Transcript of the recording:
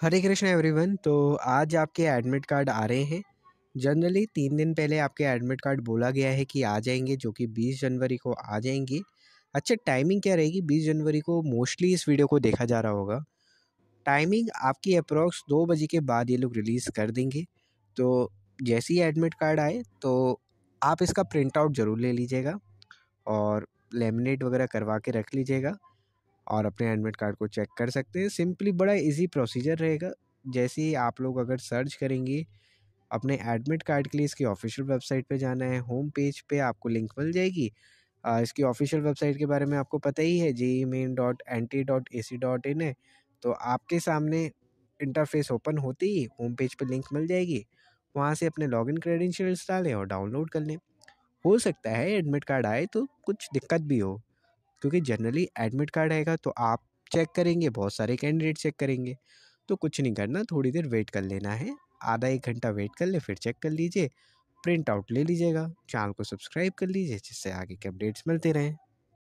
हरे Krishna everyone तो आज आपके एडमिट कार्ड आ रहे हैं। जनरली तीन दिन पहले आपके एडमिट कार्ड बोला गया है कि आ जाएँगे, जो कि 20 जनवरी को आ जाएँगे। अच्छा टाइमिंग क्या रहेगी? 20 जनवरी को मोस्टली इस वीडियो को देखा जा रहा होगा। टाइमिंग आपकी अप्रॉक्स दो बजे के बाद ये लोग रिलीज़ कर देंगे। तो जैसे ही एडमिट कार्ड आए तो आप इसका प्रिंट आउट ज़रूर ले लीजिएगा और लेमिनेट वगैरह करवा के रख लीजिएगा। और अपने एडमिट कार्ड को चेक कर सकते हैं। सिंपली बड़ा इजी प्रोसीजर रहेगा। जैसे ही आप लोग अगर सर्च करेंगे, अपने एडमिट कार्ड के लिए इसकी ऑफिशियल वेबसाइट पे जाना है होम पेज पे आपको लिंक मिल जाएगी। इसकी ऑफिशियल वेबसाइट के बारे में आपको पता ही है JEE main dot N T dot A C dot in है। तो आपके सामने इंटरफेस ओपन होते ही होम पेज पे लिंक मिल जाएगी। वहाँ से अपने लॉगिन क्रेडेंशियल्स डालें और डाउनलोड कर लें। हो सकता है एडमिट कार्ड आए तो कुछ दिक्कत भी हो। क्योंकि जनरली एडमिट कार्ड आएगा तो आप चेक करेंगे, बहुत सारे कैंडिडेट चेक करेंगे। तो कुछ नहीं करना, थोड़ी देर वेट कर लेना है। आधा एक घंटा वेट कर ले, फिर चेक कर लीजिए। प्रिंट आउट ले लीजिएगा। चैनल को सब्सक्राइब कर लीजिए, जिससे आगे के अपडेट्स मिलते रहें।